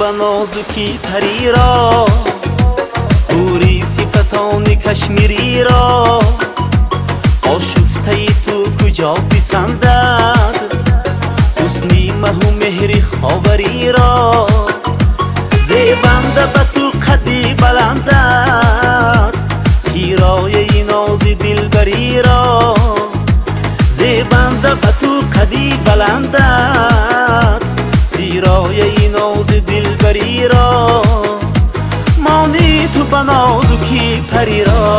به نازکی پری را. بوری صفتان کشمیری را. آشفته ای تو کجا پسندد؟ حسنی مهو مهری خاوری را. زیبنده به تو قدی بلندد. پیرای ناز دلبری را. نازکی پری را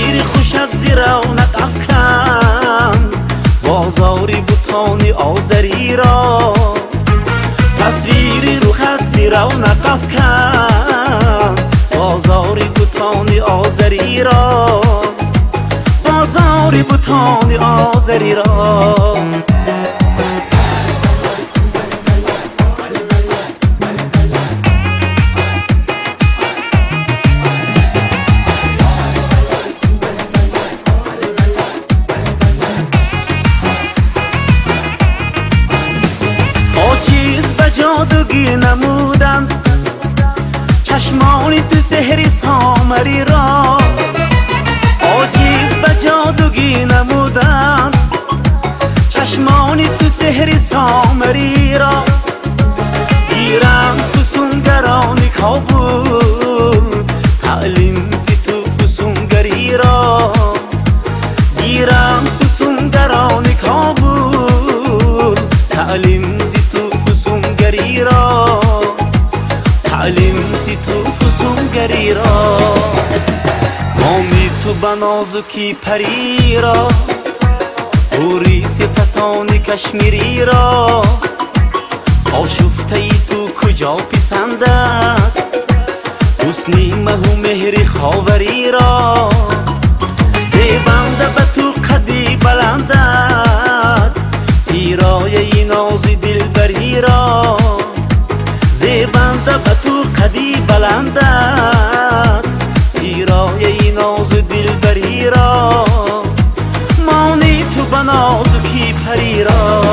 تصویر خوشت زیرا افکن. بازاری بوتانی آزری را. تصویر روخت زیرا افکن. بازاری بوتانی آزری را. بازاری بوتانی آزری را. چشمانی تو سهری سامری را آجیز به جادوگی نمودن. چشمانی تو سهری سامری را فسونگری را. مامی تو بنازکی پری را. بوری صفتان کشمیری را. آشفته ای تو کجا پسندد حسنی مهو مهری خاوری را. زیبنده به تو قدی بلندد پیرای نازی анда ба ту қади баландат. Ирояи нозу дилбариро монӣ ту ба нозукӣ париро